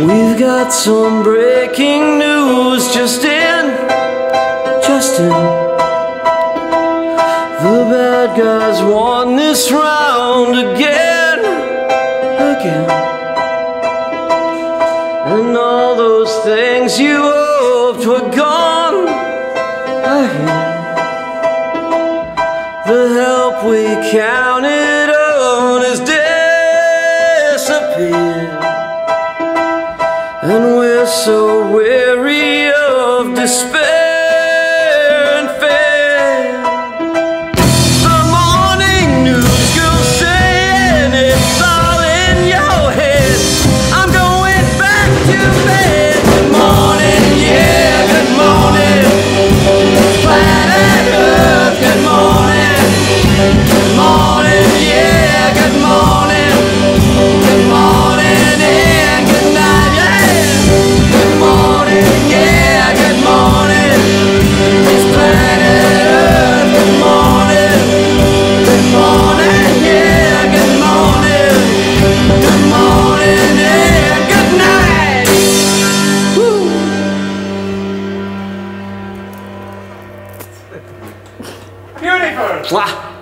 We've got some breaking news just in, just in. The bad guys won this round again, again. And all those things you hoped were gone again. The help we counted on has disappeared. So weary of despair Flash.